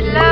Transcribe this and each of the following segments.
Love.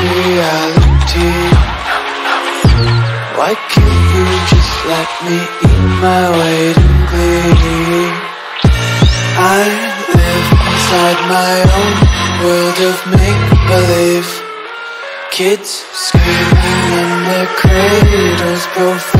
Reality Why can't you just let me my in? I live inside my own world of make-believe Kids screaming in their cradles, profanities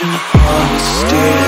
redemption Honesty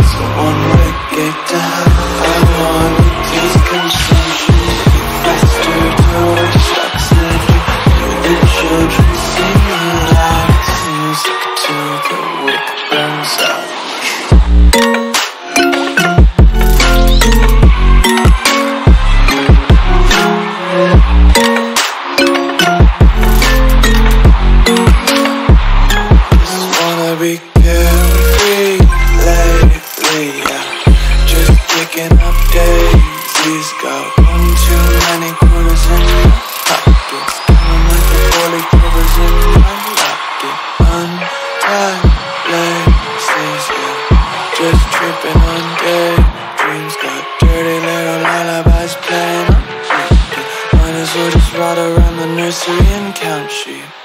Syrian count sheep